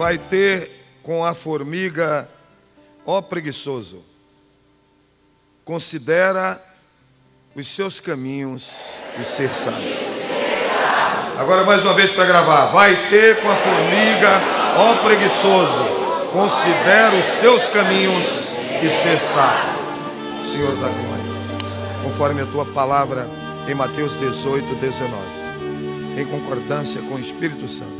vai ter com a formiga, ó preguiçoso, considera os seus caminhos e ser sábio. Agora mais uma vez para gravar. Vai ter com a formiga, ó preguiçoso, considera os seus caminhos e ser sábio. Senhor da glória, conforme a tua palavra em Mateus 18, 19, em concordância com o Espírito Santo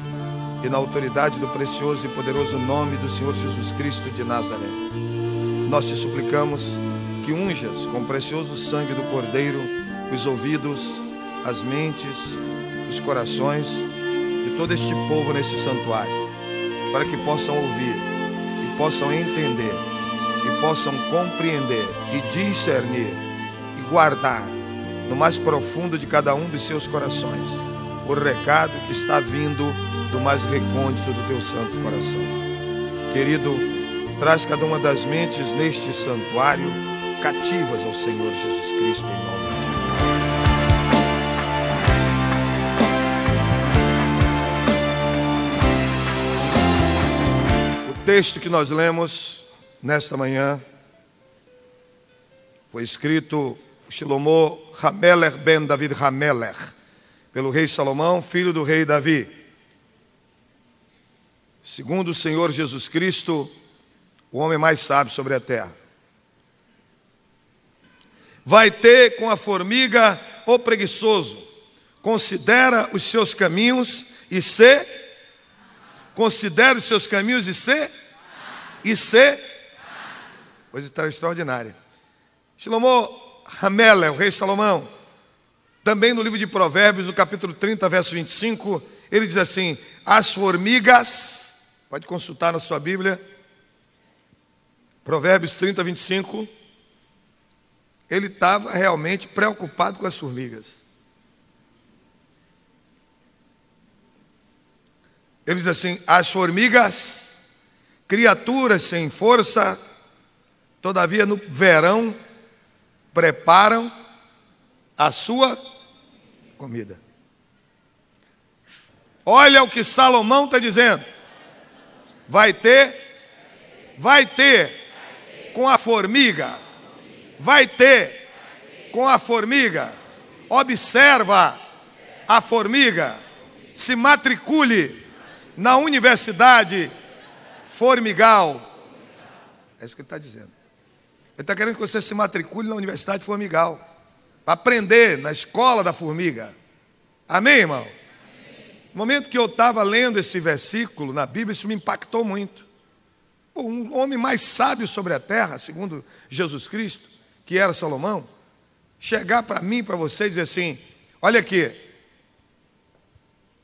e na autoridade do precioso e poderoso nome do Senhor Jesus Cristo de Nazaré. Nós te suplicamos que unjas com o precioso sangue do Cordeiro os ouvidos, as mentes, os corações de todo este povo nesse santuário, para que possam ouvir e possam entender e possam compreender e discernir e guardar no mais profundo de cada um de seus corações o recado que está vindo do mais recôndito do teu santo coração. Querido, traz cada uma das mentes neste santuário cativas ao Senhor Jesus Cristo em nome texto que nós lemos nesta manhã foi escrito Shlomo Hameler ben David Hameler, pelo rei Salomão, filho do rei Davi. Segundo o Senhor Jesus Cristo, o homem mais sábio sobre a terra. Vai ter com a formiga o preguiçoso, considera os seus caminhos e se considera os seus caminhos e se e se coisa extraordinária. Shlomo Hamela, o rei Salomão, também no livro de Provérbios, no capítulo 30, verso 25, ele diz assim: As formigas, pode consultar na sua Bíblia, Provérbios 30, 25, ele estava realmente preocupado com as formigas. Ele diz assim: As formigas, criaturas sem força, todavia no verão, preparam a sua comida. Olha o que Salomão está dizendo. Vai ter, vai ter com a formiga, vai ter com a formiga. Observa a formiga, se matricule na universidade formigal. É isso que ele está dizendo. Ele está querendo que você se matricule na Universidade Formigal. Para aprender na escola da formiga. Amém, irmão? No momento que eu estava lendo esse versículo na Bíblia, isso me impactou muito. Um homem mais sábio sobre a terra, segundo Jesus Cristo, que era Salomão, chegar para mim, para você e dizer assim: olha aqui,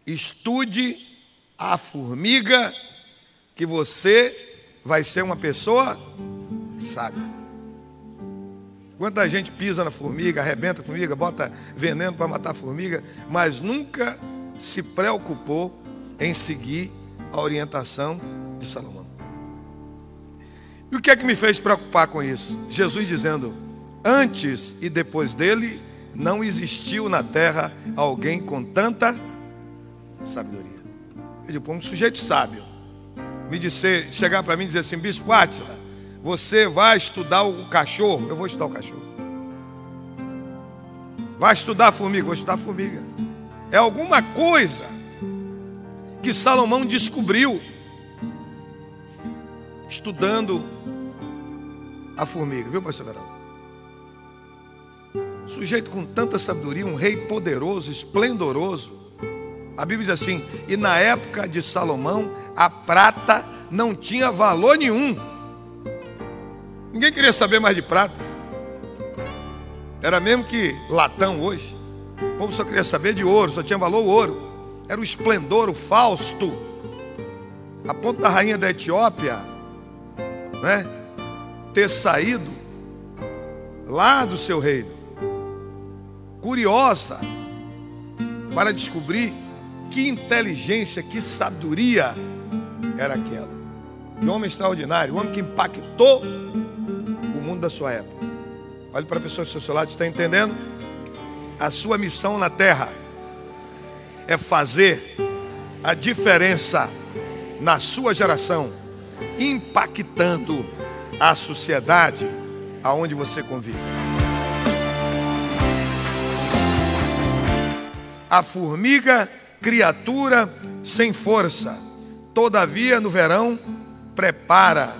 estude a formiga, que você vai ser uma pessoa sábia. Quanta gente pisa na formiga, arrebenta a formiga, bota veneno para matar a formiga, mas nunca se preocupou em seguir a orientação de Salomão. E o que é que me fez preocupar com isso? Jesus dizendo: Antes e depois dele não existiu na terra alguém com tanta sabedoria. Eu digo, um sujeito sábio, me disse, chegar para mim e dizer assim, Bispo Átila, você vai estudar o cachorro? Eu vou estudar o cachorro. Vai estudar a formiga? Vou estudar a formiga. É alguma coisa que Salomão descobriu estudando a formiga, viu, pastor Geraldo? Sujeito com tanta sabedoria, um rei poderoso, esplendoroso. A Bíblia diz assim: e na época de Salomão, a prata não tinha valor nenhum. Ninguém queria saber mais de prata. Era mesmo que latão hoje. O povo só queria saber de ouro, só tinha valor o ouro. Era o esplendor, o Fausto. A ponto da rainha da Etiópia, né? Ter saído lá do seu reino, curiosa, para descobrir que inteligência, que sabedoria era aquela. Um homem extraordinário, um homem que impactou mundo da sua época. Olhe para a pessoa do seu lado, está entendendo? A sua missão na terra é fazer a diferença na sua geração, impactando a sociedade aonde você convive. A formiga, criatura sem força, todavia no verão prepara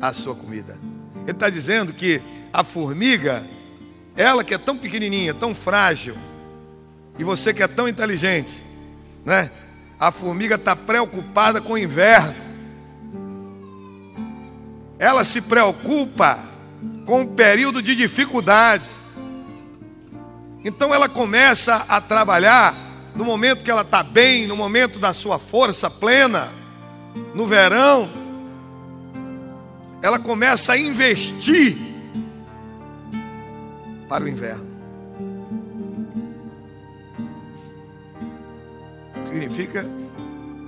a sua comida. Ele está dizendo que a formiga, ela que é tão pequenininha, tão frágil, e você que é tão inteligente, né? A formiga está preocupada com o inverno. Ela se preocupa com o período de dificuldade. Então ela começa a trabalhar no momento que ela está bem, no momento da sua força plena, no verão. Ela começa a investir para o inverno. Significa,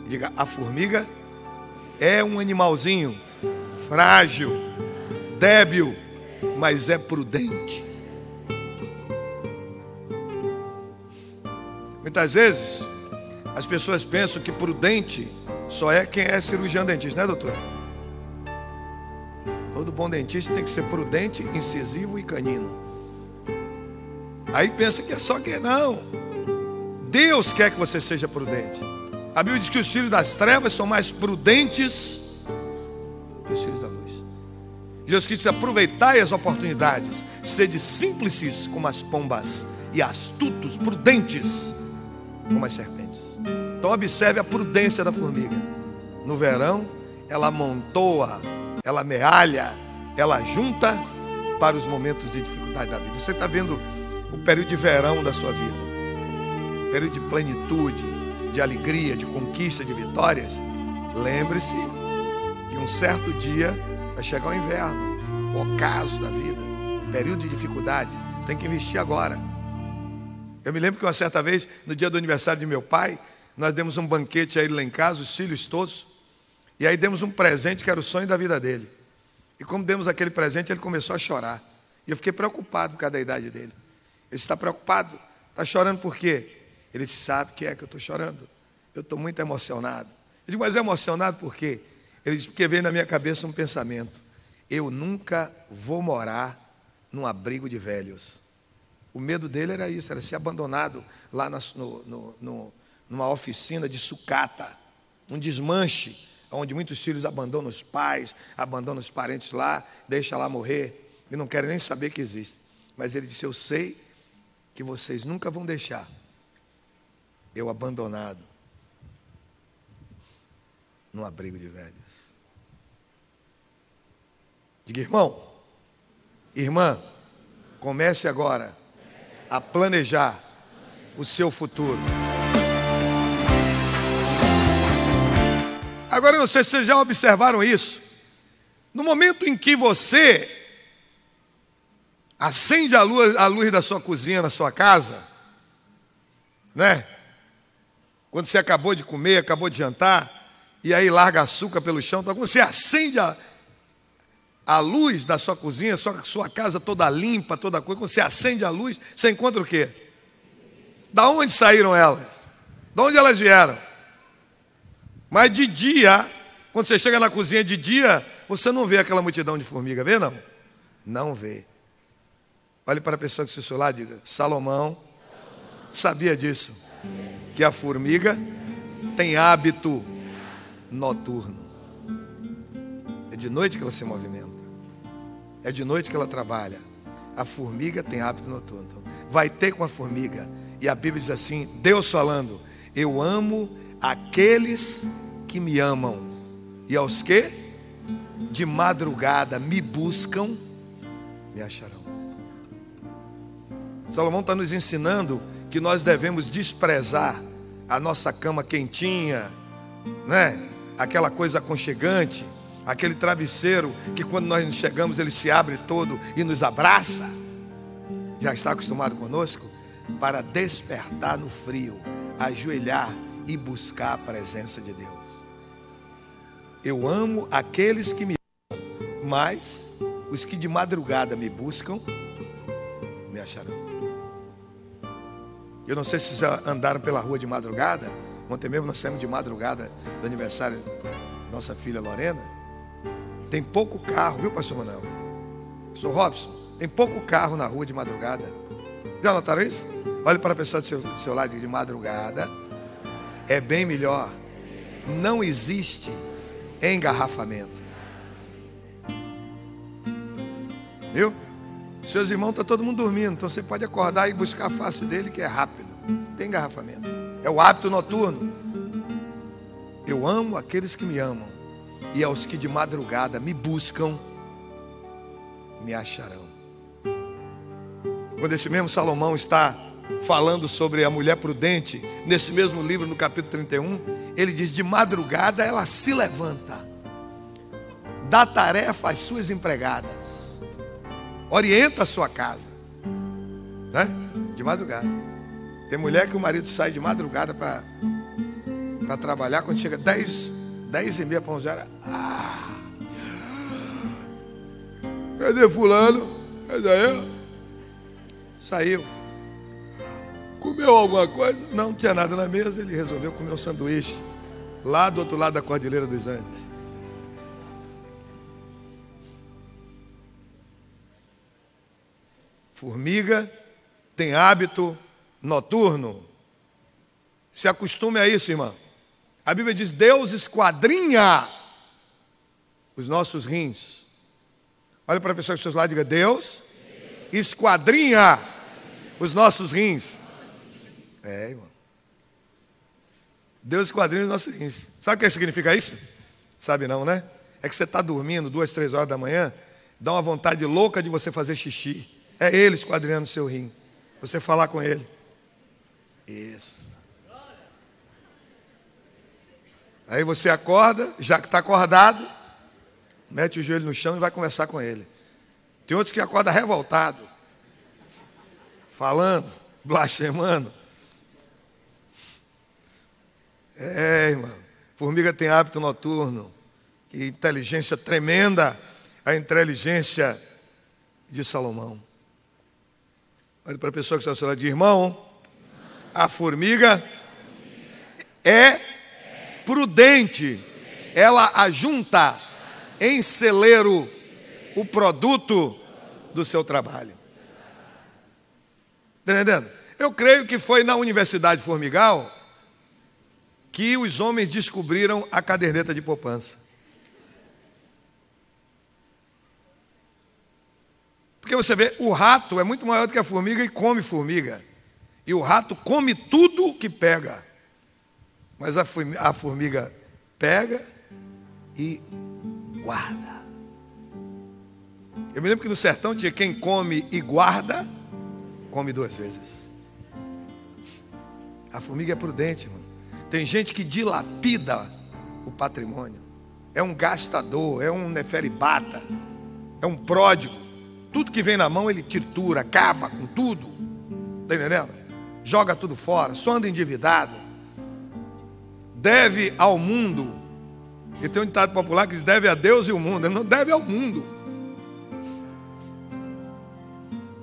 diga, a formiga é um animalzinho frágil, débil, mas é prudente. Muitas vezes as pessoas pensam que prudente só é quem é cirurgião dentista, né, doutor? Todo bom dentista tem que ser prudente, incisivo e canino. Aí pensa que é só quem não. Deus quer que você seja prudente. A Bíblia diz que os filhos das trevas são mais prudentes que os filhos da luz. Jesus Cristo diz: aproveitai as oportunidades, sede simples como as pombas e astutos, prudentes como as serpentes. Então observe a prudência da formiga. No verão, ela amontoa, ela mealha, ela junta para os momentos de dificuldade da vida. Você está vendo o período de verão da sua vida, período de plenitude, de alegria, de conquista, de vitórias. Lembre-se que um certo dia vai chegar o inverno, o ocaso da vida, período de dificuldade. Você tem que investir agora. Eu me lembro que uma certa vez, no dia do aniversário de meu pai, nós demos um banquete a ele lá em casa, os filhos todos, e aí demos um presente que era o sonho da vida dele. E como demos aquele presente, ele começou a chorar. E eu fiquei preocupado por causa da idade dele. Ele está preocupado, está chorando por quê? Ele sabe que é que eu estou chorando. Eu estou muito emocionado. Eu digo, mas é emocionado por quê? Ele disse, porque veio na minha cabeça um pensamento. Eu nunca vou morar num abrigo de velhos. O medo dele era isso, era ser abandonado lá no, no, no, numa oficina de sucata, um desmanche, onde muitos filhos abandonam os pais, abandonam os parentes lá, deixam lá morrer, e não querem nem saber que existe. Mas ele disse: Eu sei que vocês nunca vão deixar eu abandonado num abrigo de velhos. Diga, irmão, irmã, comece agora a planejar o seu futuro. Agora, não sei se vocês já observaram isso. No momento em que você acende a luz, a luz da sua cozinha na sua casa, né? Quando você acabou de comer, acabou de jantar, e aí larga açúcar pelo chão, então, quando você acende a, a luz da sua cozinha, sua, sua casa toda limpa, toda coisa, quando você acende a luz, você encontra o quê? Da onde saíram elas? Da onde elas vieram? Mas de dia, quando você chega na cozinha de dia, você não vê aquela multidão de formiga, vê não? Não vê. Olhe para a pessoa que se seu lado e diga: Salomão sabia disso, que a formiga tem hábito noturno. É de noite que ela se movimenta. É de noite que ela trabalha. A formiga tem hábito noturno. Então, vai ter com a formiga. E a Bíblia diz assim: Deus falando, eu amo aqueles que me amam. E aos que de madrugada me buscam, me acharão. Salomão está nos ensinando que nós devemos desprezar a nossa cama quentinha, né? Aquela coisa aconchegante aquele travesseiro que quando nós chegamos ele se abre todo e nos abraça, já está acostumado conosco, para despertar no frio, ajoelhar e buscar a presença de Deus. Eu amo aqueles que me amam, mas os que de madrugada me buscam, me acharão. Eu não sei se já andaram pela rua de madrugada Ontem mesmo nós saímos de madrugada do aniversário da nossa filha Lorena. Tem pouco carro, viu, pastor Manuel? Pastor Robson, tem pouco carro na rua de madrugada. Já notaram isso? Olhe para a pessoa do seu, seu lado de madrugada. É bem melhor. Não existe engarrafamento. Viu? Seus irmãos estão tá todo mundo dormindo, então você pode acordar e buscar a face dele, que é rápido. Tem engarrafamento. É o hábito noturno. Eu amo aqueles que me amam, e aos que de madrugada me buscam, me acharão. Quando esse mesmo Salomão está falando sobre a mulher prudente, nesse mesmo livro, no capítulo 31, ele diz: De madrugada ela se levanta, dá tarefa às suas empregadas, orienta a sua casa, né? De madrugada. Tem mulher que o marido sai de madrugada para trabalhar, quando chega 10, 10 e meia para 11 horas. Ah, cadê Fulano? Cadê eu? Saiu. Comeu alguma coisa? Não, não tinha nada na mesa. Ele resolveu comer um sanduíche lá do outro lado da Cordilheira dos Andes. Formiga tem hábito noturno. Se acostume a isso, irmão. A Bíblia diz: Deus esquadrinha os nossos rins. Olha para a pessoa que está lá e diga: Deus esquadrinha os nossos rins. É, irmão. Deus esquadrinha os nossos rins. Sabe o que significa isso? Sabe não, né? É que você está dormindo duas, três horas da manhã, dá uma vontade louca de você fazer xixi. É Ele esquadrinhando o seu rim. Você falar com Ele. Isso. Aí você acorda, já que está acordado, mete o joelho no chão e vai conversar com Ele. Tem outros que acordam revoltado, falando, blasfemando. É, irmão. Formiga tem hábito noturno. Que inteligência tremenda a inteligência de Salomão. Olha para a pessoa que está seu lado, irmão, a formiga é prudente, ela ajunta em celeiro o produto do seu trabalho. Está entendendo? Eu creio que foi na Universidade Formigal que os homens descobriram a caderneta de poupança. Porque você vê, o rato é muito maior do que a formiga e come formiga. E o rato come tudo que pega. Mas a formiga pega e guarda. Eu me lembro que no sertão tinha quem come e guarda, come duas vezes. A formiga é prudente, irmão. Tem gente que dilapida o patrimônio. É um gastador, é um neferibata, é um pródigo. Tudo que vem na mão ele tritura, acaba com tudo. Está entendendo? Joga tudo fora, só anda endividado. Deve ao mundo. E tem um ditado popular que diz: deve a Deus e o mundo. Ele não deve ao mundo.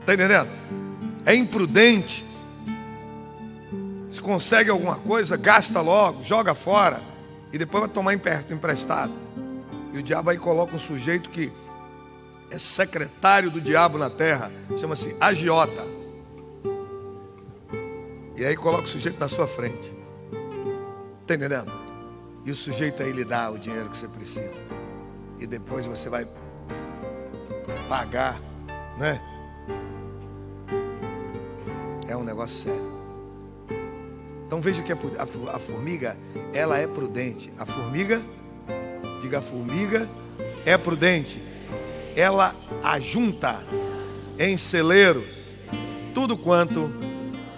Está entendendo? É imprudente. Se consegue alguma coisa, gasta logo, joga fora. E depois vai tomar emprestado. E o diabo aí coloca um sujeito que é secretário do diabo na terra. Chama-se agiota. E aí coloca o sujeito na sua frente. Está entendendo? E o sujeito aí lhe dá o dinheiro que você precisa. E depois você vai pagar, né? É um negócio sério. Então veja que a formiga, ela é prudente. A formiga, diga a formiga, é prudente. Ela ajunta em celeiros tudo quanto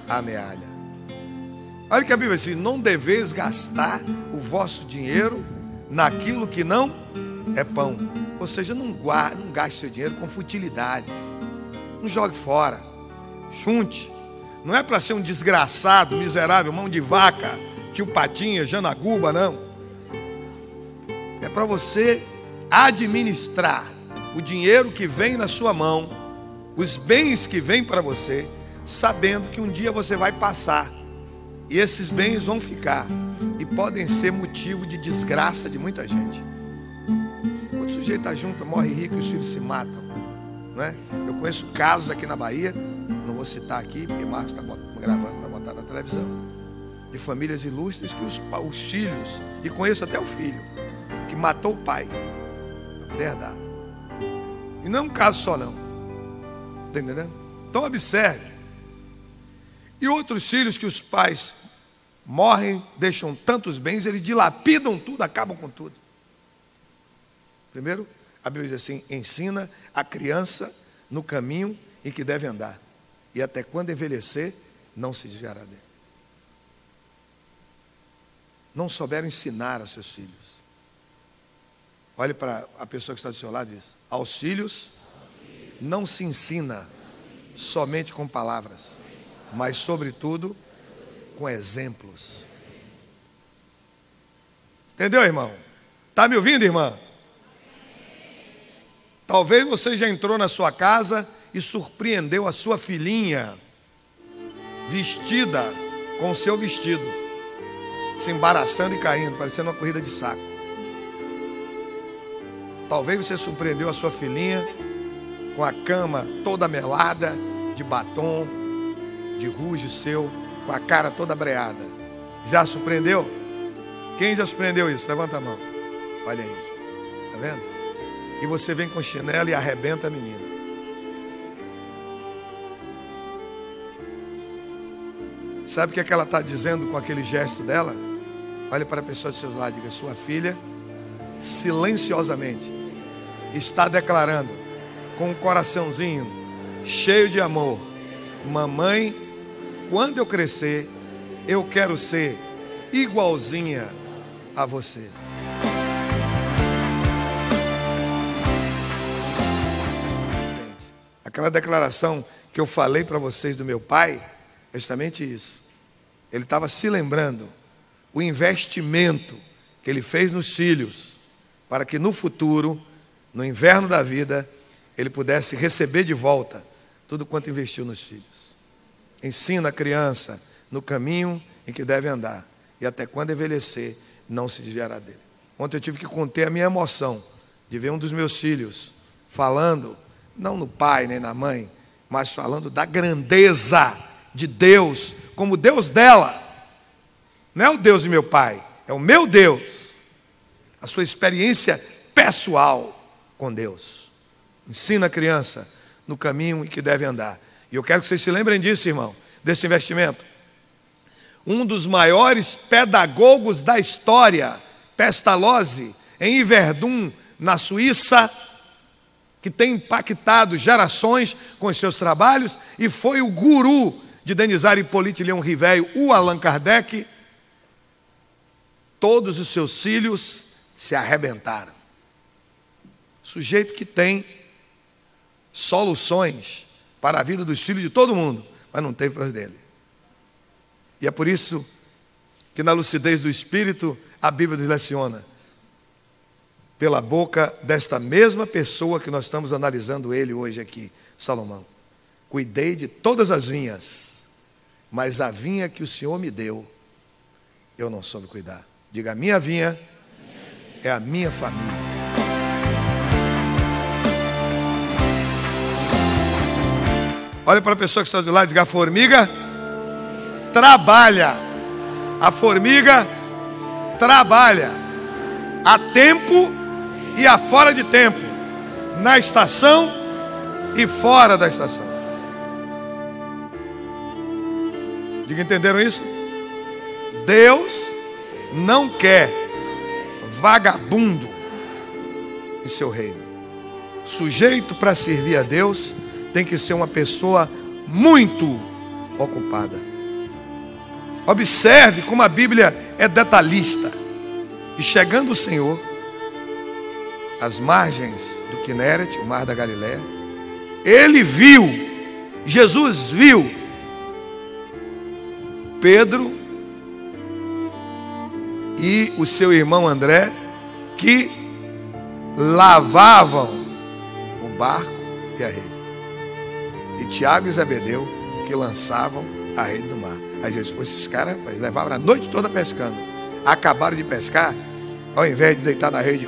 amealha. Olha que a Bíblia diz: não deveis gastar o vosso dinheiro naquilo que não é pão. Ou seja, não, guarde, não gaste seu dinheiro com futilidades. Não jogue fora. Junte não é para ser um desgraçado, miserável, mão de vaca, tio Patinha, Janaguba, não. É para você administrar o dinheiro que vem na sua mão, os bens que vêm para você, sabendo que um dia você vai passar E esses bens vão ficar e podem ser motivo de desgraça de muita gente. Quando o sujeito está junto, morre rico e os filhos se matam. Não é? Eu conheço casos aqui na Bahia, não vou citar aqui, porque Marcos está gravando para botar na televisão, de famílias ilustres que os, os filhos, e conheço até o filho, que matou o pai, herdar. E não é um caso só, não. Está entendendo? Então observe. E outros filhos que os pais morrem, deixam tantos bens, eles dilapidam tudo, acabam com tudo. Primeiro, a Bíblia diz assim: ensina a criança no caminho em que deve andar, e até quando envelhecer, não se desviará dele. Não souberam ensinar aos seus filhos. Olhe para a pessoa que está do seu lado e diz: filhos não se ensina somente com palavras, mas, sobretudo, com exemplos. Entendeu, irmão? Está me ouvindo, irmã? Talvez você já entrou na sua casa e surpreendeu a sua filhinha vestida com o seu vestido, se embaraçando e caindo, parecendo uma corrida de saco. Talvez você surpreendeu a sua filhinha com a cama toda melada, de batom, de ruge seu, com a cara toda breada. Já surpreendeu? Quem já surpreendeu isso? Levanta a mão. Olha aí. Tá vendo? E você vem com chinelo e arrebenta a menina. Sabe o que, é que ela está dizendo com aquele gesto dela? Olhe para a pessoa de seus lados e diga: Sua filha, silenciosamente, está declarando, com um coraçãozinho cheio de amor: Mamãe quando eu crescer, eu quero ser igualzinha a você. Aquela declaração que eu falei para vocês do meu pai, é justamente isso. Ele estava se lembrando o investimento que ele fez nos filhos, para que no futuro, no inverno da vida, ele pudesse receber de volta tudo quanto investiu nos filhos. Ensina a criança no caminho em que deve andar, e até quando envelhecer, não se desviará dele. Ontem eu tive que conter a minha emoção de ver um dos meus filhos falando, não no pai nem na mãe, mas falando da grandeza de Deus, como Deus dela. Não é o Deus de meu pai, é o meu Deus. A sua experiência pessoal com Deus. Ensina a criança no caminho em que deve andar. E eu quero que vocês se lembrem disso, irmão, desse investimento. Um dos maiores pedagogos da história, Pestalozzi, em Iverdun, na Suíça, que tem impactado gerações com seus trabalhos, e foi o guru de Denizar Hippolyte Leon Riveio, o Allan Kardec. Todos os seus filhos se arrebentaram. Sujeito que tem soluções para a vida dos filhos de todo mundo, mas não teve para os dele. E é por isso que na lucidez do Espírito a Bíblia nos leciona. Pela boca desta mesma pessoa que nós estamos analisando ele hoje aqui, Salomão. Cuidei de todas as vinhas, mas a vinha que o Senhor me deu, eu não soube cuidar. Diga, a minha vinha é a minha família. Olha para a pessoa que está do lado e diga: a formiga trabalha. A formiga trabalha a tempo e a fora de tempo, na estação e fora da estação. Diga, entenderam isso? Deus não quer vagabundo em seu reino. Sujeito para servir a Deus tem que ser uma pessoa muito ocupada. Observe como a Bíblia é detalhista. E chegando o Senhor, às margens do Quineret, o mar da Galiléia, ele viu, Jesus viu Pedro e o seu irmão André que lavavam o barco e a rede e Tiago e Zebedeu que lançavam a rede no mar. Aí eles, esses caras levavam a noite toda pescando. Acabaram de pescar, ao invés de deitar na rede,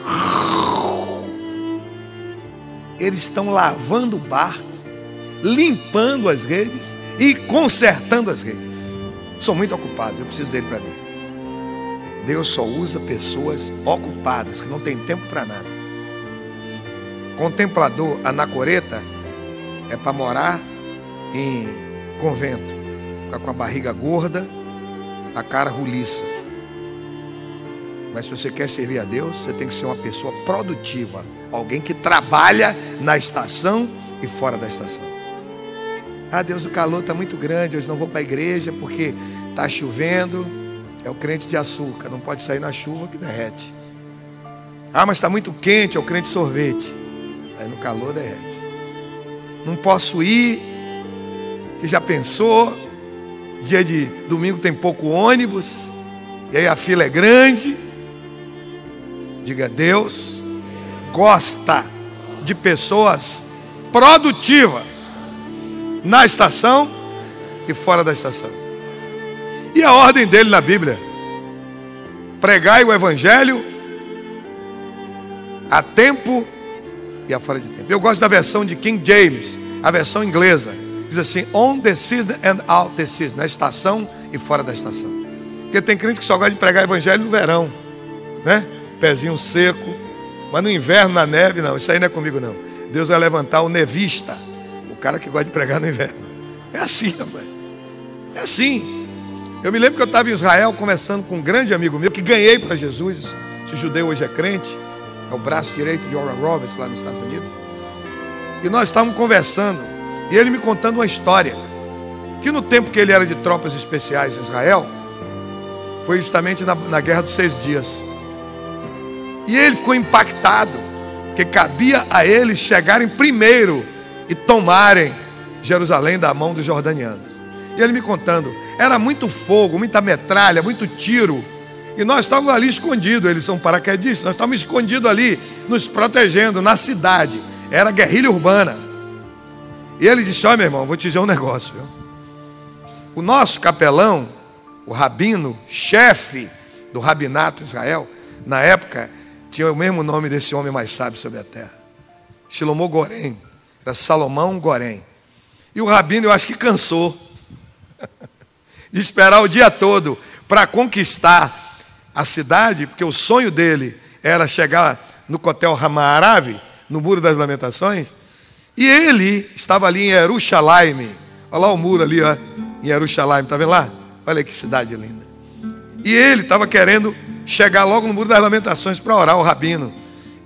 eles estão lavando o barco, limpando as redes e consertando as redes. São muito ocupados, eu preciso dele para mim. Deus só usa pessoas ocupadas, que não tem tempo para nada. Contemplador anacoreta é para morar em convento, ficar com a barriga gorda, a cara ruliça. Mas se você quer servir a Deus, você tem que ser uma pessoa produtiva, alguém que trabalha na estação e fora da estação. Ah, Deus, o calor está muito grande, hoje não vou para a igreja porque está chovendo. É o crente de açúcar, não pode sair na chuva que derrete. Ah, mas está muito quente, é o crente de sorvete. Aí no calor derrete. Não posso ir, que já pensou, dia de domingo tem pouco ônibus, e aí a fila é grande. Diga, Deus gosta de pessoas produtivas na estação e fora da estação. E a ordem dele na Bíblia: pregai o Evangelho a tempo e a fora de tempo. Eu gosto da versão de King James, a versão inglesa. Diz assim: on the season and out the season, na estação e fora da estação. Porque tem crente que só gosta de pregar evangelho no verão, né? Pezinho seco, mas no inverno, na neve, não. Isso aí não é comigo, não. Deus vai levantar o nevista cara que gosta de pregar no inverno. É assim, rapaz. É assim. Eu me lembro que eu estava em Israel conversando com um grande amigo meu que ganhei para Jesus. Esse judeu hoje é crente. É o braço direito de Oral Roberts lá nos Estados Unidos. E nós estávamos conversando. E ele me contando uma história. Que no tempo que ele era de tropas especiais em Israel, foi justamente na, na Guerra dos Seis Dias. E ele ficou impactado, que cabia a eles chegarem primeiro e tomarem Jerusalém da mão dos jordanianos. E ele me contando, era muito fogo, muita metralha, muito tiro. E nós estávamos ali escondidos, eles são paraquedistas, nós estávamos escondidos ali, nos protegendo na cidade. Era guerrilha urbana. E ele disse: Olha, meu irmão, vou te dizer um negócio. Viu? O nosso capelão, o rabino, chefe do rabinato Israel, na época, tinha o mesmo nome desse homem mais sábio sobre a terra: Shlomo Gorem. Era Salomão Gorém. E o rabino, eu acho que cansou de esperar o dia todo para conquistar a cidade, porque o sonho dele era chegar no Cotel Hamarave, no Muro das Lamentações. E ele estava ali em Jerusalém. Olha lá o muro ali, ó, em Jerusalém, está vendo lá? Olha que cidade linda. E ele estava querendo chegar logo no Muro das Lamentações para orar o rabino.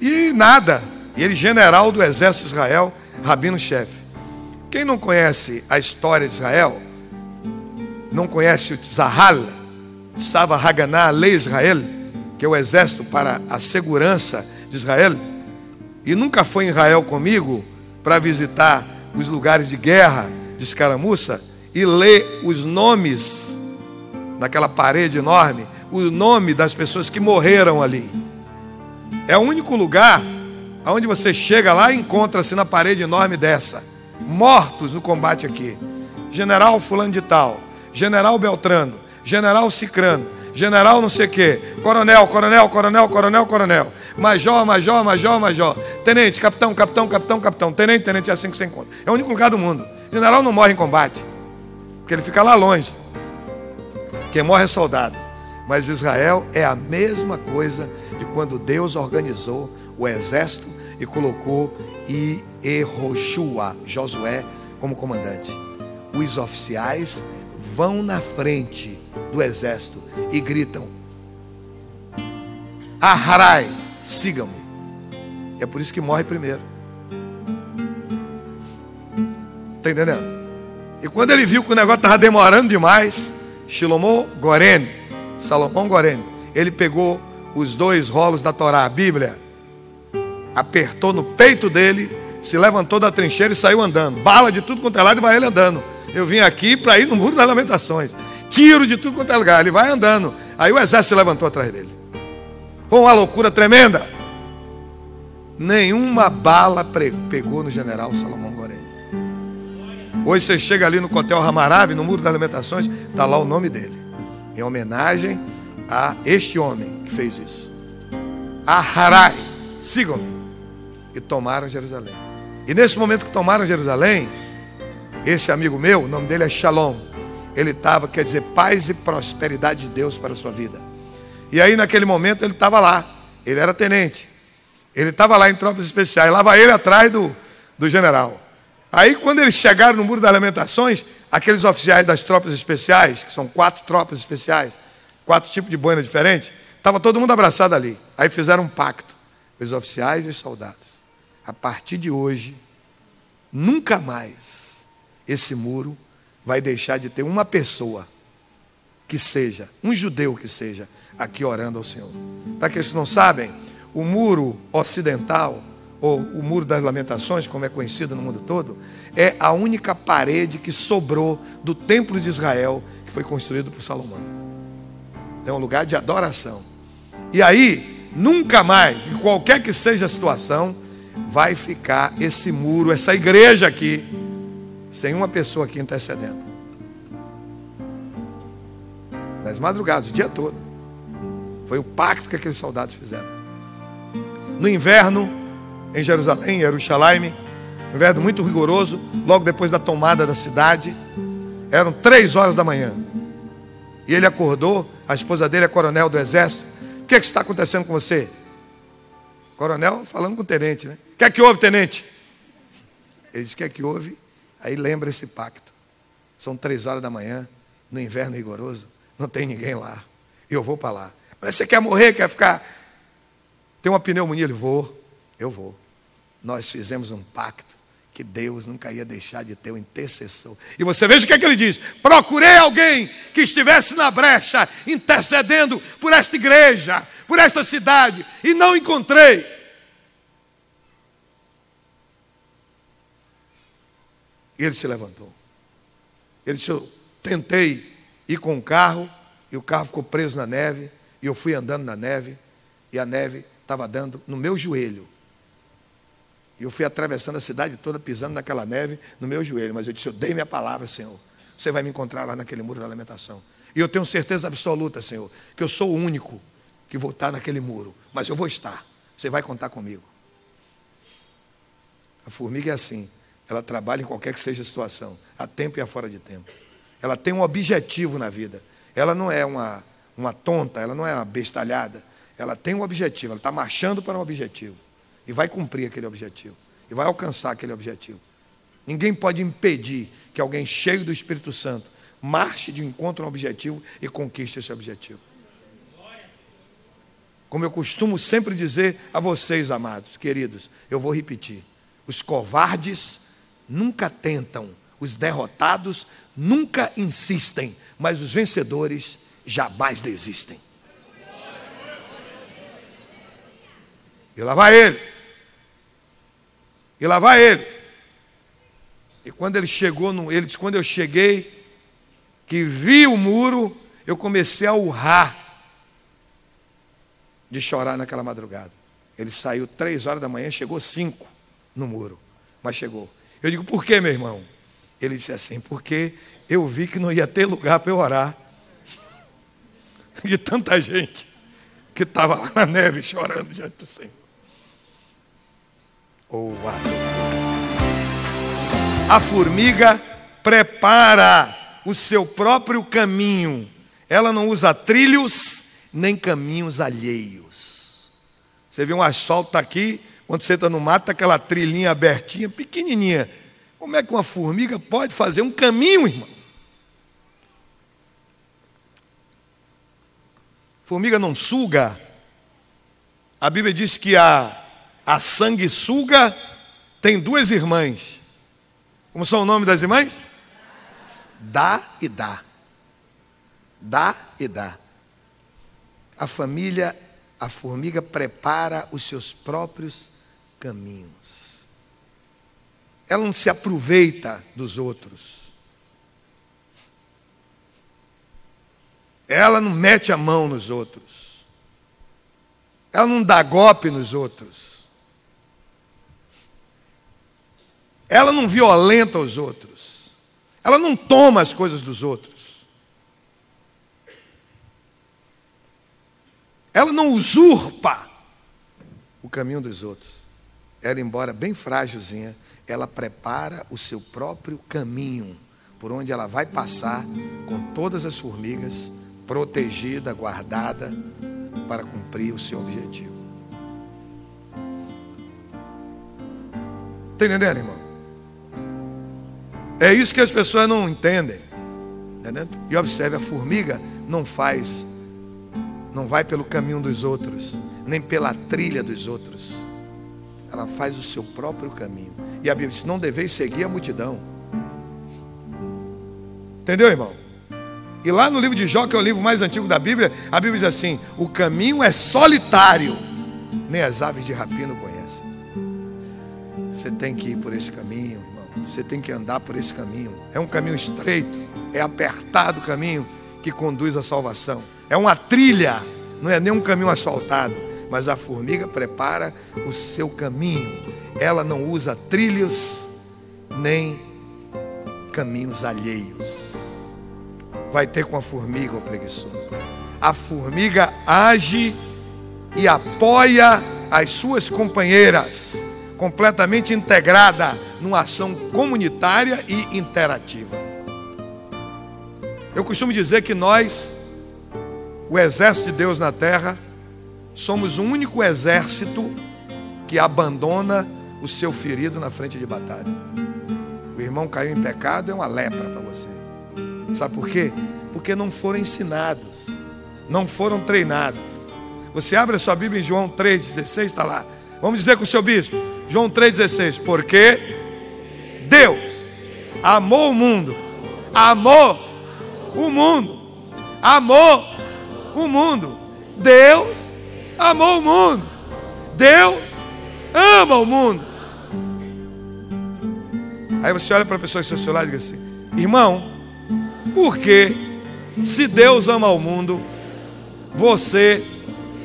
E nada. E ele, general do exército de Israel, rabino-chefe. Quem não conhece a história de Israel, não conhece o Tzahal, Sava Haganá, lei Israel, que é o exército para a segurança de Israel, e nunca foi em Israel comigo para visitar os lugares de guerra de escaramuça e ler os nomes naquela parede enorme, o nome das pessoas que morreram ali. É o único lugar aonde você chega lá e encontra-se na parede enorme dessa, mortos no combate aqui. General fulano de tal, general Beltrano, general Cicrano, general não sei o quê, coronel, coronel, coronel, coronel, coronel, major, major, major, major, tenente, capitão, capitão, capitão, capitão, tenente, tenente, é assim que você encontra. É o único lugar do mundo. General não morre em combate, porque ele fica lá longe. Quem morre é soldado. Mas Israel é a mesma coisa de quando Deus organizou o exército e colocou Iehoshua, Josué, como comandante. Os oficiais vão na frente do exército e gritam: Aharai, sigam-me. É por isso que morre primeiro. Está entendendo? E quando ele viu que o negócio estava demorando demais, Shilomô Goren, Salomão Goren, ele pegou os dois rolos da Torá, a Bíblia, apertou no peito dele, se levantou da trincheira e saiu andando. Bala de tudo quanto é lado e vai ele andando. Eu vim aqui para ir no muro das lamentações. Tiro de tudo quanto é lugar. Ele vai andando. Aí o exército se levantou atrás dele. Foi uma loucura tremenda. Nenhuma bala pegou no general Salomão Gorém. Hoje você chega ali no Cotel Ramarave, no Muro das Lamentações, está lá o nome dele, em homenagem a este homem que fez isso. Aharai, sigam-me. E tomaram Jerusalém. E nesse momento que tomaram Jerusalém, esse amigo meu, o nome dele é Shalom. Ele estava, quer dizer, paz e prosperidade de Deus para a sua vida. E aí, naquele momento, ele estava lá. Ele era tenente. Ele estava lá em tropas especiais. Lá vai ele atrás do, do general. Aí, quando eles chegaram no Muro das Lamentações, aqueles oficiais das tropas especiais, que são quatro tropas especiais, quatro tipos de boina diferentes, estava todo mundo abraçado ali. Aí fizeram um pacto, os oficiais e os soldados. A partir de hoje, nunca mais esse muro vai deixar de ter uma pessoa que seja, um judeu que seja, aqui orando ao Senhor. Para aqueles que não sabem, o muro ocidental, ou o muro das lamentações, como é conhecido no mundo todo, é a única parede que sobrou do templo de Israel, que foi construído por Salomão. É um lugar de adoração. E aí, nunca mais, em qualquer que seja a situação, vai ficar esse muro, essa igreja aqui, sem uma pessoa aqui intercedendo. Nas madrugadas, o dia todo. Foi o pacto que aqueles soldados fizeram. No inverno, em Jerusalém, em Jerusalém, um inverno muito rigoroso, logo depois da tomada da cidade, eram três horas da manhã. E ele acordou, a esposa dele é coronel do exército. O que, é que está acontecendo com você? Coronel falando com o tenente, né? O que é que houve, tenente? Ele disse: O que é que houve? Aí lembra esse pacto. São três horas da manhã, no inverno rigoroso, não tem ninguém lá. Eu vou para lá. Mas você quer morrer, quer ficar. Tem uma pneumonia? Ele vou, eu vou. Nós fizemos um pacto que Deus nunca ia deixar de ter um intercessor. E você veja o que, é que ele diz: procurei alguém que estivesse na brecha, intercedendo por esta igreja, por esta cidade, e não encontrei. E ele se levantou. Ele disse: Eu tentei ir com o carro, e o carro ficou preso na neve. E eu fui andando na neve, e a neve estava dando no meu joelho. E eu fui atravessando a cidade toda, pisando naquela neve no meu joelho. Mas eu disse: Eu dei minha palavra, Senhor. Você vai me encontrar lá naquele muro da lamentação. E eu tenho certeza absoluta, Senhor, que eu sou o único que vou estar naquele muro. Mas eu vou estar. Você vai contar comigo. A formiga é assim. Ela trabalha em qualquer que seja a situação, a tempo e a fora de tempo. Ela tem um objetivo na vida. Ela não é uma uma tonta, ela não é uma bestalhada. Ela tem um objetivo, ela está marchando para um objetivo. E vai cumprir aquele objetivo. E vai alcançar aquele objetivo. Ninguém pode impedir que alguém cheio do Espírito Santo marche de encontro a um objetivo e conquiste esse objetivo. Como eu costumo sempre dizer a vocês, amados, queridos, eu vou repetir: os covardes nunca tentam, os derrotados nunca insistem, mas os vencedores jamais desistem. E lá vai ele. E lá vai ele. E quando ele chegou, no, ele disse: quando eu cheguei, que vi o muro, eu comecei a urrar de chorar naquela madrugada. Ele saiu três horas da manhã, chegou cinco no muro, mas chegou. Eu digo, por que, meu irmão? Ele disse assim, porque eu vi que não ia ter lugar para eu orar de tanta gente que estava lá na neve chorando diante do Senhor. Oh, a formiga prepara o seu próprio caminho. Ela não usa trilhos nem caminhos alheios. Você vê um asfalto aqui, quando você está no mato, tá aquela trilhinha abertinha, pequenininha. Como é que uma formiga pode fazer um caminho, irmão? Formiga não suga. A Bíblia diz que a, a sanguessuga tem duas irmãs. Como são o nome das irmãs? Dá e dá. Dá e dá. A família, a formiga prepara os seus próprios caminhos. Ela não se aproveita dos outros. Ela não mete a mão nos outros. Ela não dá golpe nos outros. Ela não violenta os outros. Ela não toma as coisas dos outros. Ela não usurpa o caminho dos outros. Ela, embora bem frágilzinha, ela prepara o seu próprio caminho por onde ela vai passar com todas as formigas, protegida, guardada, para cumprir o seu objetivo. Está entendendo, irmão? É isso que as pessoas não entendem. Entendeu? E observe, a formiga não faz, não vai pelo caminho dos outros, nem pela trilha dos outros. Ela faz o seu próprio caminho. E a Bíblia diz: não deveis seguir a multidão. Entendeu, irmão? E lá no livro de Jó, que é o livro mais antigo da Bíblia, a Bíblia diz assim: o caminho é solitário, nem as aves de rapina conhecem. Você tem que ir por esse caminho, irmão. Você tem que andar por esse caminho. É um caminho estreito, é apertado o caminho que conduz à salvação. É uma trilha, não é nem um caminho asfaltado, mas a formiga prepara o seu caminho. Ela não usa trilhos nem caminhos alheios. Vai ter com a formiga, o preguiçoso. A formiga age e apoia as suas companheiras, completamente integrada numa ação comunitária e interativa. Eu costumo dizer que nós, o exército de Deus na terra, somos o único exército que abandona o seu ferido na frente de batalha. O irmão caiu em pecado é uma lepra para você. Sabe por quê? Porque não foram ensinados, não foram treinados. Você abre a sua Bíblia em João 3,16, está lá. Vamos dizer com o seu bispo, João 3,16, porque Deus amou o mundo, amou o mundo, amou o mundo. Deus amou o mundo, Deus ama o mundo. Aí você olha para a pessoa ao seu lado e diz assim: Irmão, por que, se Deus ama o mundo, você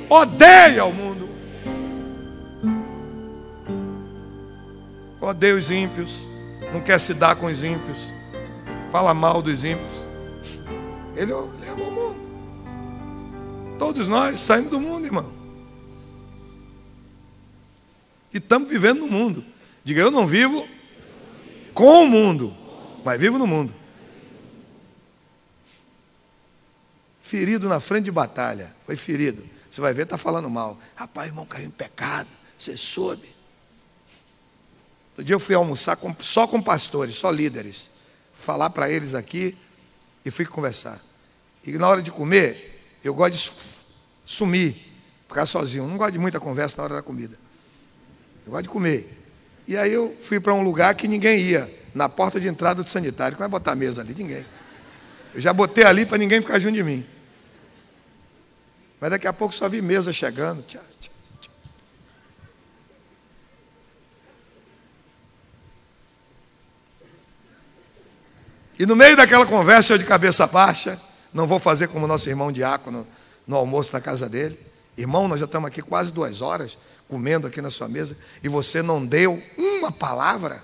odeia o mundo? Odeia os ímpios, não quer se dar com os ímpios, fala mal dos ímpios. Ele, ele ama o mundo. Todos nós saímos do mundo, irmão. E estamos vivendo no mundo. Diga, eu não vivo com o mundo, mas vivo no mundo. Ferido na frente de batalha, foi ferido. Você vai ver, está falando mal. Rapaz, irmão, caiu em pecado. Você soube. Outro dia eu fui almoçar com, só com pastores, só líderes. Falar para eles aqui e fui conversar. E na hora de comer, eu gosto de sumir, ficar sozinho. Não gosto de muita conversa na hora da comida. Eu gosto de comer. E aí eu fui para um lugar que ninguém ia, na porta de entrada do sanitário. Como é botar mesa ali? Ninguém. Eu já botei ali para ninguém ficar junto de mim. Mas daqui a pouco só vi mesa chegando. Tchá, tchá, tchá. E no meio daquela conversa, eu de cabeça baixa, não vou fazer como nosso irmão diácono no almoço na casa dele. Irmão, nós já estamos aqui quase duas horas comendo aqui na sua mesa e você não deu uma palavra?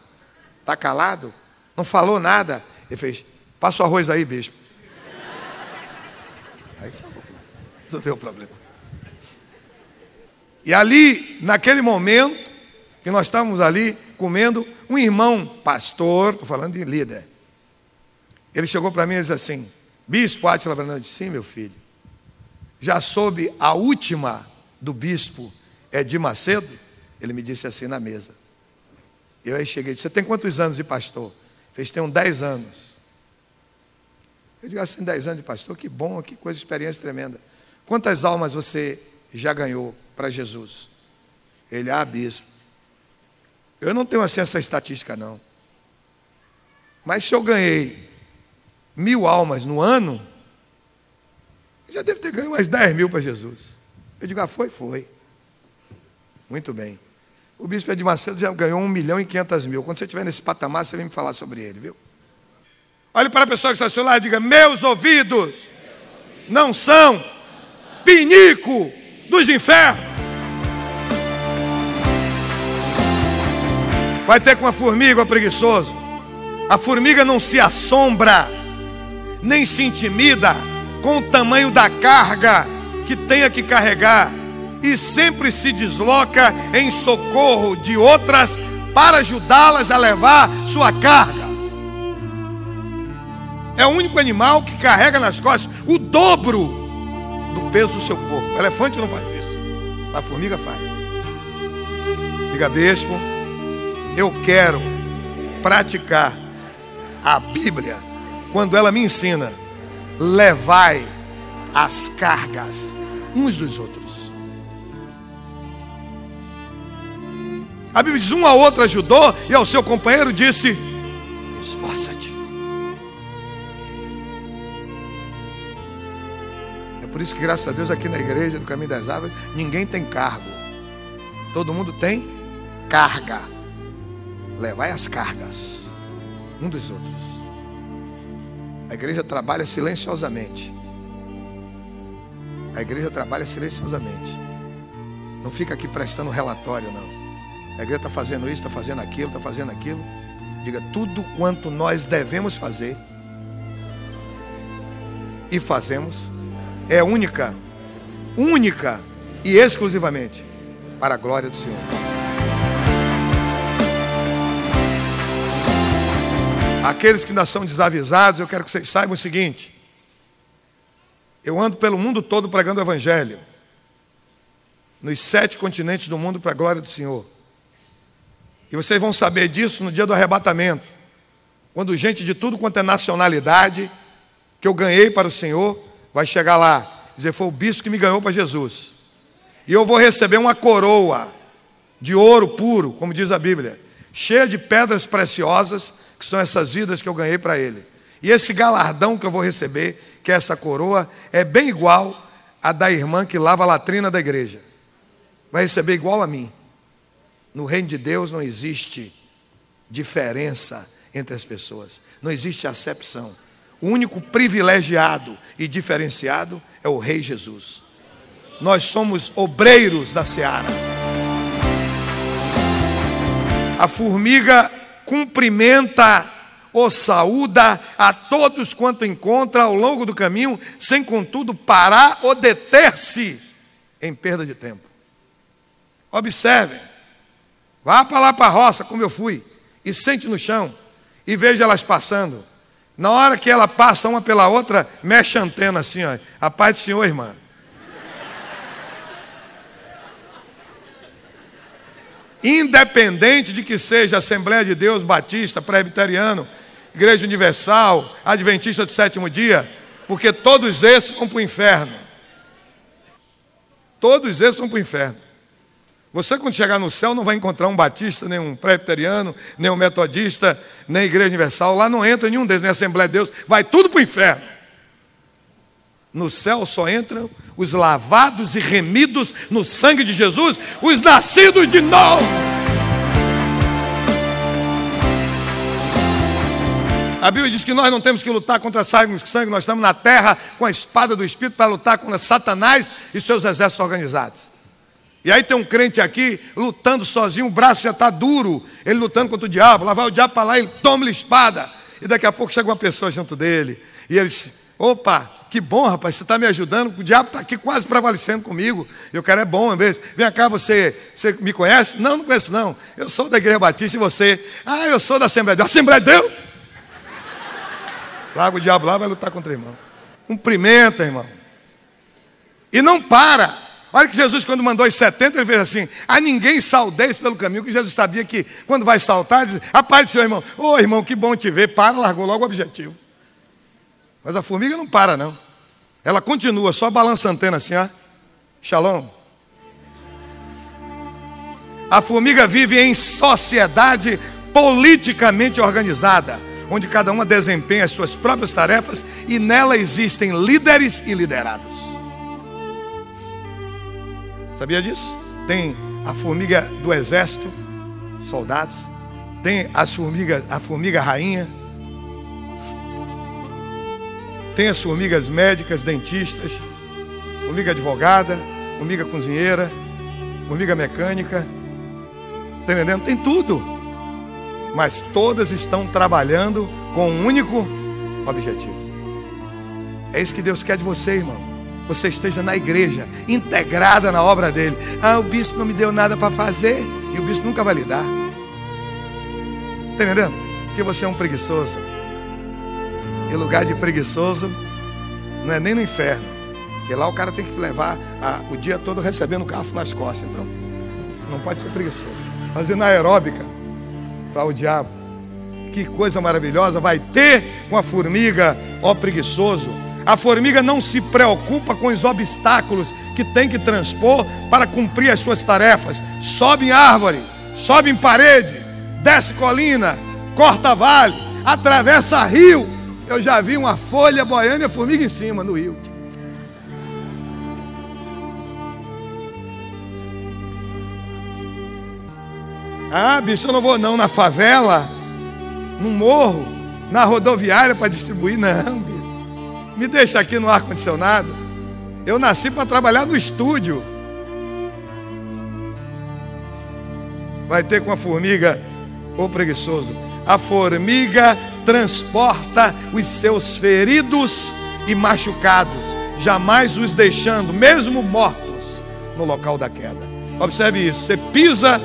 Está calado? Não falou nada? Ele fez, passa o arroz aí, bispo. Aí falou, resolveu o problema. E ali, naquele momento, que nós estávamos ali comendo, um irmão pastor, estou falando de líder, ele chegou para mim e disse assim, bispo Átila Brandão, disse, sim, meu filho, já soube a última do bispo é de Macedo? Ele me disse assim na mesa. Eu aí cheguei e disse, você tem quantos anos de pastor? Fez, tenho 10 anos. Eu digo assim, 10 anos de pastor, que bom, que coisa, experiência tremenda. Quantas almas você já ganhou para Jesus? Ele, ah, bispo. Eu não tenho assim essa estatística, não. Mas se eu ganhei mil almas no ano, já deve ter ganho umas 10 mil para Jesus. Eu digo, ah, foi, foi. Muito bem. O bispo Ed Macedo já ganhou 1 milhão e 500 mil. Quando você estiver nesse patamar, você vem me falar sobre ele, viu? Olhe para a pessoa que está ao seu lado e diga: Meus ouvidos não são pinico dos infernos. Vai ter com uma formiga, preguiçoso. A formiga não se assombra, nem se intimida com o tamanho da carga que tenha que carregar, e sempre se desloca em socorro de outras para ajudá-las a levar sua carga. É o único animal que carrega nas costas o dobro do peso do seu corpo. O elefante não faz isso, a formiga faz. Diga, bispo, eu quero praticar a Bíblia, quando ela me ensina, levai as cargas uns dos outros. A Bíblia diz: um a outro ajudou e ao seu companheiro disse: esforça-te. É por isso que, graças a Deus, aqui na igreja do Caminho das Árvores, ninguém tem cargo, todo mundo tem carga. Levai as cargas um dos outros. A igreja trabalha silenciosamente. A igreja trabalha silenciosamente. Não fica aqui prestando relatório, não. A igreja está fazendo isso, está fazendo aquilo, está fazendo aquilo. Diga tudo quanto nós devemos fazer e fazemos é única, única e exclusivamente para a glória do Senhor. Aqueles que ainda são desavisados, eu quero que vocês saibam o seguinte: eu ando pelo mundo todo pregando o Evangelho, nos sete continentes do mundo para a glória do Senhor. E vocês vão saber disso no dia do arrebatamento, quando gente de tudo quanto é nacionalidade, que eu ganhei para o Senhor, vai chegar lá, dizer: foi o bispo que me ganhou para Jesus. E eu vou receber uma coroa de ouro puro, como diz a Bíblia, cheia de pedras preciosas que são essas vidas que eu ganhei para ele. E esse galardão que eu vou receber, que é essa coroa, é bem igual a da irmã que lava a latrina da igreja. Vai receber igual a mim. No reino de Deus não existe diferença entre as pessoas, não existe acepção. O único privilegiado e diferenciado é o Rei Jesus. Nós somos obreiros da seara. A formiga cumprimenta ou saúda a todos quanto encontra ao longo do caminho, sem contudo parar ou deter-se em perda de tempo. Observem, vá para lá para a roça, como eu fui, e sente no chão, e veja elas passando. Na hora que ela passa uma pela outra, mexe a antena assim, ó. A paz do Senhor, irmã. independente de que seja Assembleia de Deus, Batista, Presbiteriano, Igreja Universal, Adventista do sétimo dia, porque todos esses vão para o inferno. Todos esses vão para o inferno. Você, quando chegar no céu, não vai encontrar um batista, nem um presbiteriano, nem um metodista, nem igreja universal. Lá não entra nenhum deles, nem Assembleia de Deus. Vai tudo para o inferno. No céu só entram os lavados e remidos no sangue de Jesus, os nascidos de novo. A Bíblia diz que nós não temos que lutar contra sangue, nós estamos na terra com a espada do Espírito para lutar contra Satanás e seus exércitos organizados. E aí tem um crente aqui lutando sozinho, o braço já está duro, ele lutando contra o diabo, lá vai o diabo para lá, ele toma-lhe espada, e daqui a pouco chega uma pessoa junto dele, e ele diz, opa, que bom, rapaz, você está me ajudando. O diabo está aqui quase prevalecendo comigo. Eu quero é bom, em vez. Vem cá, você, você me conhece? Não, não conheço, não. Eu sou da Igreja Batista e você. Ah, eu sou da Assembleia de Deus. Assembleia de Deus? Larga o diabo lá, vai lutar contra o irmão. Cumprimenta, irmão. E não para. Olha que Jesus, quando mandou os 70, ele fez assim: a ninguém saudeis pelo caminho, que Jesus sabia que quando vai saltar, diz: a paz do seu irmão. Ô oh, irmão, que bom te ver. Para, largou logo o objetivo. Mas a formiga não para, não. Ela continua, só balança a antena assim, ó. Shalom. A formiga vive em sociedade politicamente organizada, onde cada uma desempenha as suas próprias tarefas e nela existem líderes e liderados. Sabia disso? Tem a formiga do exército, soldados, tem as formigas, a formiga rainha, tem as formigas médicas, dentistas, formiga advogada, formiga cozinheira, formiga mecânica. Está entendendo? Tem tudo. mas todas estão trabalhando com um único objetivo. É isso que Deus quer de você, irmão. Você esteja na igreja, integrada na obra dele. Ah, o bispo não me deu nada para fazer, e o bispo nunca vai lhe dar. Está entendendo? Porque você é um preguiçoso. E lugar de preguiçoso não é nem no inferno. E lá o cara tem que levar a, o dia todo recebendo garfo nas costas. Então, não pode ser preguiçoso. Fazendo aeróbica para o diabo. Que coisa maravilhosa vai ter com a formiga, ó preguiçoso. A formiga não se preocupa com os obstáculos que tem que transpor para cumprir as suas tarefas. Sobe em árvore, sobe em parede, desce colina, corta vale, atravessa rio. Eu já vi uma folha boiando e a formiga em cima no rio. Ah, bicho, eu não vou não na favela, no morro, na rodoviária para distribuir, não, bicho. Me deixa aqui no ar-condicionado. Eu nasci para trabalhar no estúdio. Vai ter com a formiga, ô preguiçoso. A formiga transporta os seus feridos e machucados, jamais os deixando, mesmo mortos, no local da queda. Observe isso: você pisa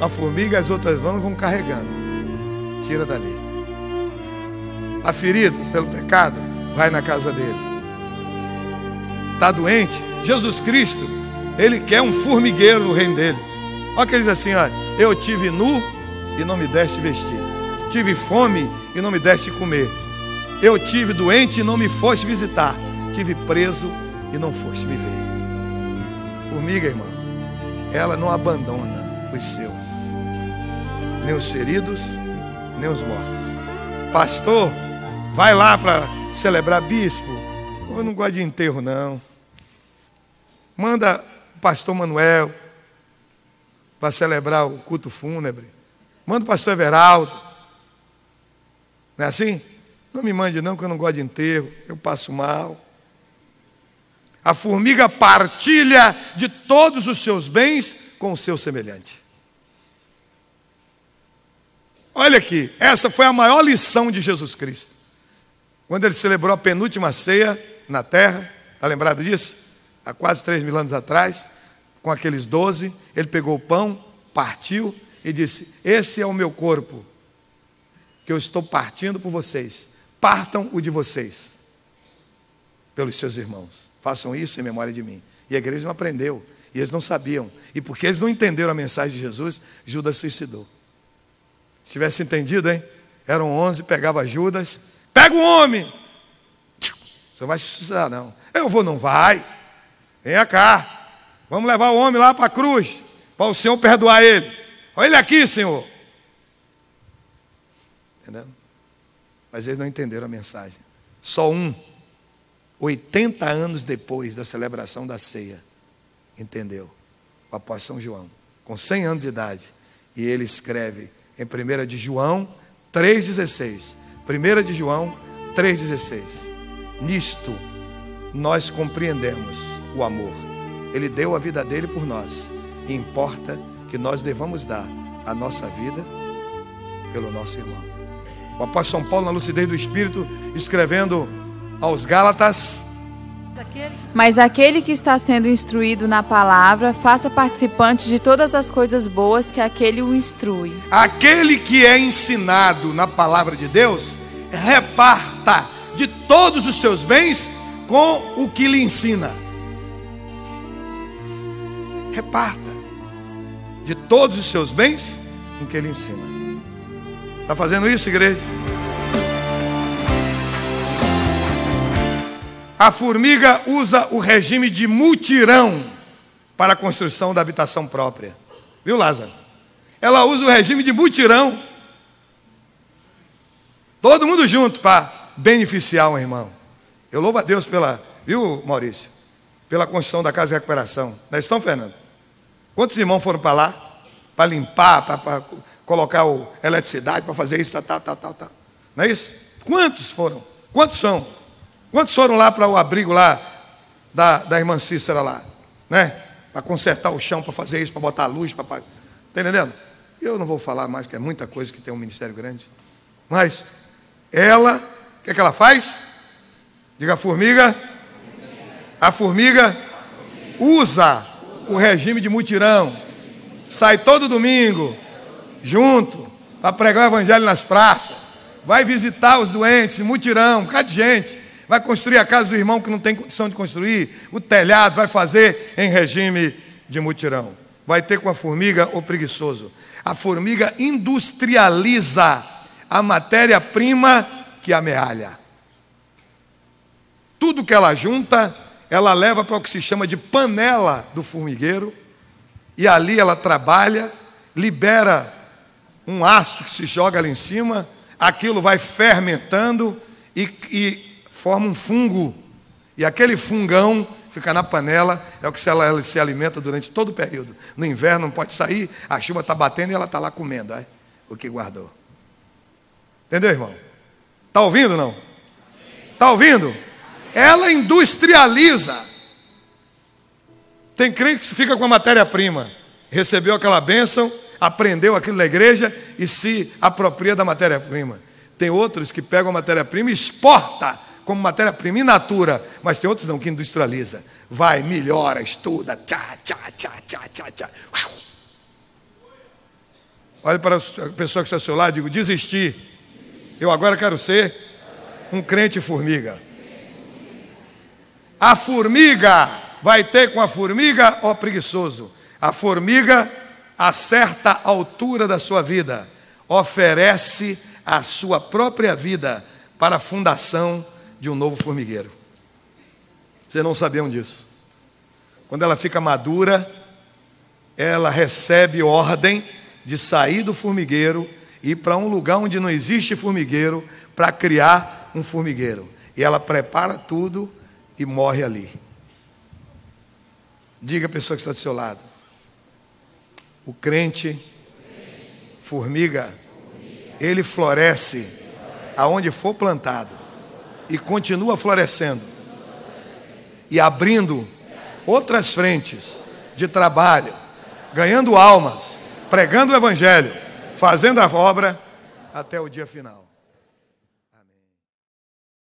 a formiga, as outras vão vão carregando. Tira dali. Está ferido pelo pecado? Vai na casa dele. Está doente? Jesus Cristo, ele quer um formigueiro no reino dele. Olha que ele diz assim: olha, eu tive nu e não me deste vestir. Tive fome e não me deste comer. Eu tive doente e não me foste visitar. Tive preso e não foste me ver. Formiga, irmão, ela não abandona os seus nem os feridos, nem os mortos. Pastor, vai lá para celebrar bispo. Eu não gosto de enterro, não. Manda o pastor Manuel para celebrar o culto fúnebre. Manda o pastor Everaldo. Não é assim? Não me mande, não, que eu não gosto de enterro. Eu passo mal. A formiga partilha de todos os seus bens com o seu semelhante. Olha aqui, essa foi a maior lição de Jesus Cristo. Quando ele celebrou a penúltima ceia na terra, está lembrado disso? Há quase três mil anos atrás, com aqueles doze, ele pegou o pão, partiu e disse: Esse é o meu corpo, que eu estou partindo por vocês. Partam o de vocês, pelos seus irmãos. Façam isso em memória de mim. E a igreja não aprendeu, e eles não sabiam. E porque eles não entenderam a mensagem de Jesus, Judas suicidou. Se tivesse entendido, hein? Eram onze, pegava Judas. Pega o homem! Você vai suicidar, não. Eu vou, não vai. Venha cá. Vamos levar o homem lá para a cruz. Para o Senhor perdoar ele. Olha ele aqui, Senhor. Entendeu? Mas eles não entenderam a mensagem. Só um, 80 anos depois da celebração da ceia, entendeu. O apóstolo São João, com 100 anos de idade. E ele escreve em 1 de João 3,16. 1 de João 3,16. Nisto nós compreendemos o amor. Ele deu a vida dele por nós. E importa que nós devamos dar a nossa vida pelo nosso irmão. O apóstolo São Paulo, na lucidez do Espírito, escrevendo aos Gálatas, mas aquele que está sendo instruído na palavra, faça participante de todas as coisas boas que aquele o instrui. Aquele que é ensinado na palavra de Deus, reparta de todos os seus bens com o que lhe ensina. Reparta de todos os seus bens com o que ele ensina. Está fazendo isso, igreja? A formiga usa o regime de mutirão para a construção da habitação própria. Viu, Lázaro? Ela usa o regime de mutirão. Todo mundo junto para beneficiar um irmão. Eu louvo a Deus pela, viu, Maurício? Pela construção da casa de recuperação. Não é estão, Fernando? Quantos irmãos foram para lá? Para limpar, para, colocar eletricidade, para fazer isso, tal, tal, tal, tal, tal. Não é isso? Quantos foram? Quantos são? Quantos foram lá para o abrigo lá da, da irmã Cícera lá? Né? Para consertar o chão, para fazer isso, para botar a luz, para. Está entendendo? Eu não vou falar mais, que é muita coisa que tem um ministério grande. Mas ela, o que, é que ela faz? Diga a formiga. A formiga usa o regime de mutirão. Sai todo domingo, junto, para pregar o evangelho nas praças. Vai visitar os doentes, mutirão, um bocado de gente. Vai construir a casa do irmão que não tem condição de construir. O telhado vai fazer em regime de mutirão. Vai ter com a formiga o preguiçoso. A formiga industrializa a matéria-prima que amealha. Tudo que ela junta, ela leva para o que se chama de panela do formigueiro, e ali ela trabalha, libera um ácido que se joga ali em cima, aquilo vai fermentando e, e forma um fungo. E aquele fungão fica na panela, é o que ela, se alimenta durante todo o período. No inverno não pode sair, a chuva está batendo e ela está lá comendo é? o que guardou. Entendeu, irmão? Está ouvindo não? Está ouvindo? Ela industrializa. Tem crente que fica com a matéria-prima. Recebeu aquela bênção, aprendeu aquilo na igreja e se apropria da matéria-prima. Tem outros que pegam a matéria-prima e exporta como matéria-prima in natura, mas tem outros não que industrializa. Vai, melhora, estuda, tchá, tchá, tchá, tchá, tchá, tchá. Olhe para a pessoa que está ao seu lado e digo: desisti. Eu agora quero ser um crente formiga. A formiga vai ter com a formiga, ó preguiçoso. A formiga, a certa altura da sua vida, oferece a sua própria vida para a fundação de um novo formigueiro. Vocês não sabiam disso. Quando ela fica madura, ela recebe ordem de sair do formigueiro e ir para um lugar onde não existe formigueiro para criar um formigueiro. E ela prepara tudo e morre ali. Diga a pessoa que está do seu lado. O crente, formiga, ele floresce aonde for plantado e continua florescendo e abrindo outras frentes de trabalho, ganhando almas, pregando o Evangelho, fazendo a obra até o dia final.